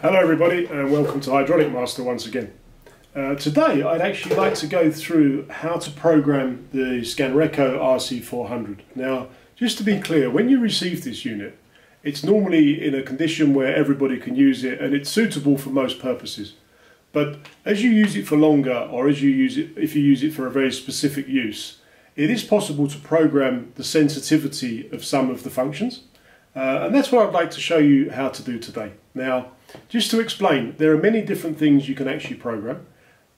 Hello everybody and welcome to Hydraulic Master once again. Uh, today I'd actually like to go through how to program the Scanreco RC400. Now just to be clear, when you receive this unit it's normally in a condition where everybody can use it and it's suitable for most purposes. But as you use it for longer or as you use it, if you use it for a very specific use, it is possible to program the sensitivity of some of the functions. Uh, and that's what I'd like to show you how to do today. Now, just to explain, there are many different things you can actually program.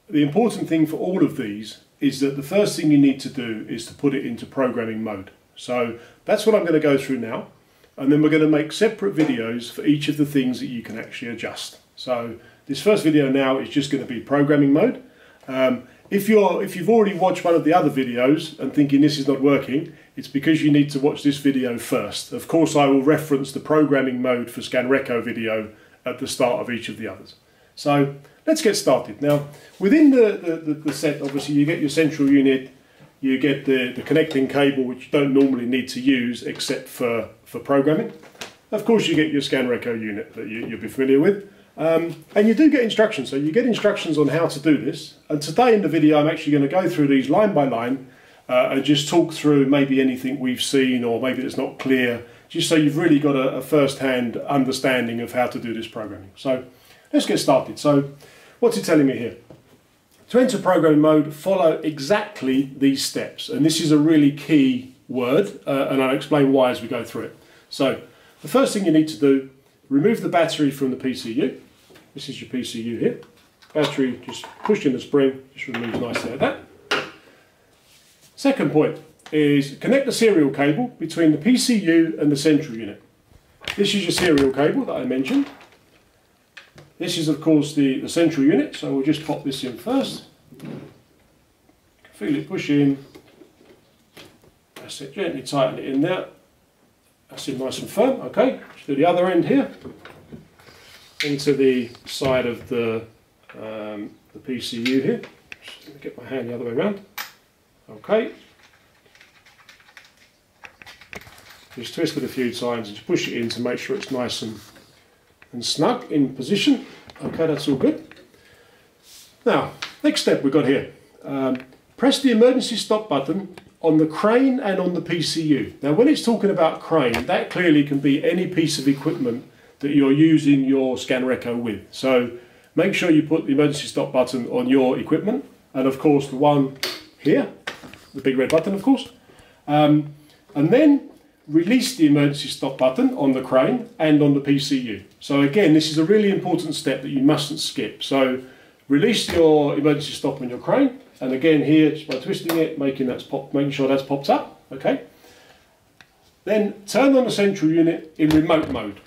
The important thing for all of these is that the first thing you need to do is to put it into programming mode. So that's what I'm going to go through now. And then we're going to make separate videos for each of the things that you can actually adjust. So this first video now is just going to be programming mode. Um, if you're if you've already watched one of the other videos and thinking this is not working, it's because you need to watch this video first. Of course, I will reference the programming mode for Scanreco video at the start of each of the others. So let's get started. Now, within the, the, the, set, obviously you get your central unit, you get the, the connecting cable, which you don't normally need to use except for, for programming. Of course, you get your Scanreco unit that you, will be familiar with. Um, and you do get instructions, so you get instructions on how to do this. And today in the video, I'm actually going to go through these line by line uh, and just talk through maybe anything we've seen or maybe it's not clear, just so you've really got a, a first-hand understanding of how to do this programming. So let's get started. So what's it telling me here? To enter programming mode, follow exactly these steps. And this is a really key word, uh, and I'll explain why as we go through it. So the first thing you need to do remove the battery from the PCU. This is your PCU here. Battery, just push in the spring, just removes nicely like that. Second point is connect the serial cable between the PCU and the central unit. This is your serial cable that I mentioned. This is of course the, the central unit, so we'll just pop this in first. Feel it push in. That's it, gently tighten it in there. That's it nice and firm, okay. Let's do the other end here. Into the side of the, um, the PCU here. Just get my hand the other way around. Okay. Just twist it a few times and just push it in to make sure it's nice and, and snug in position. Okay, that's all good. Now, next step we've got here. Um, press the emergency stop button on the crane and on the PCU. Now when it's talking about crane, that clearly can be any piece of equipment that you're using your Scanreco with. So make sure you put the emergency stop button on your equipment and of course the one here, the big red button of course. Um, and then release the emergency stop button on the crane and on the PCU. So again, this is a really important step that you mustn't skip. So release your emergency stop on your crane and again here, just by twisting it, making, that's pop, making sure that's popped up, okay? Then turn on the central unit in remote mode.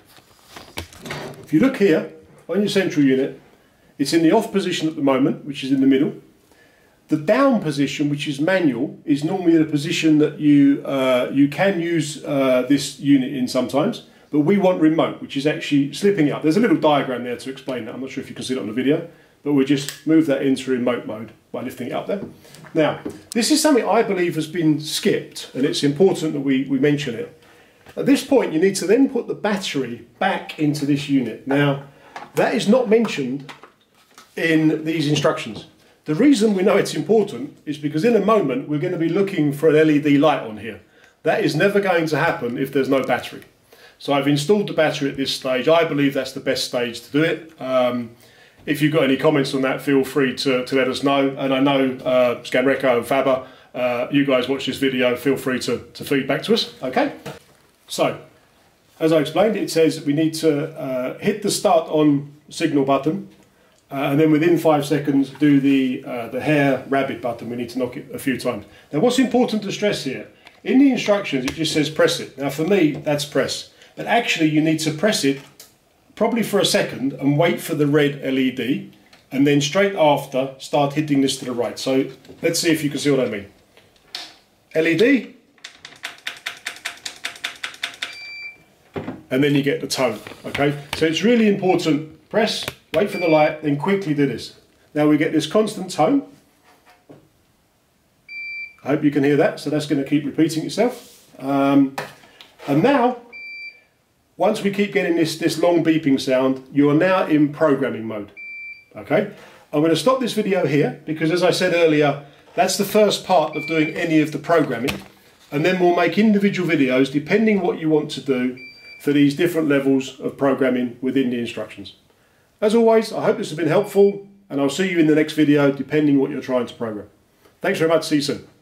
If you look here, on your central unit, it's in the off position at the moment, which is in the middle. The down position, which is manual, is normally the position that you, uh, you can use uh, this unit in sometimes, but we want remote, which is actually slipping up. There's a little diagram there to explain that. I'm not sure if you can see it on the video but we just move that into remote mode by lifting it up there. Now, this is something I believe has been skipped, and it's important that we, we mention it. At this point, you need to then put the battery back into this unit. Now, that is not mentioned in these instructions. The reason we know it's important is because in a moment we're going to be looking for an LED light on here. That is never going to happen if there's no battery. So I've installed the battery at this stage. I believe that's the best stage to do it. Um, if you've got any comments on that, feel free to, to let us know. And I know uh, Scanreco and Faber, uh, you guys watch this video, feel free to, to feed back to us. Okay? So, as I explained, it says we need to uh, hit the start on signal button uh, and then within five seconds do the, uh, the hare rabbit button. We need to knock it a few times. Now, what's important to stress here, in the instructions, it just says press it. Now, for me, that's press. But actually, you need to press it probably for a second and wait for the red LED and then straight after start hitting this to the right. So let's see if you can see what I mean. LED and then you get the tone, okay? So it's really important, press, wait for the light, then quickly do this. Now we get this constant tone. I hope you can hear that, so that's going to keep repeating itself. Um, and now once we keep getting this, this long beeping sound, you are now in programming mode. Okay, I'm going to stop this video here because as I said earlier, that's the first part of doing any of the programming. And then we'll make individual videos depending what you want to do for these different levels of programming within the instructions. As always, I hope this has been helpful and I'll see you in the next video depending what you're trying to program. Thanks very much, see you soon.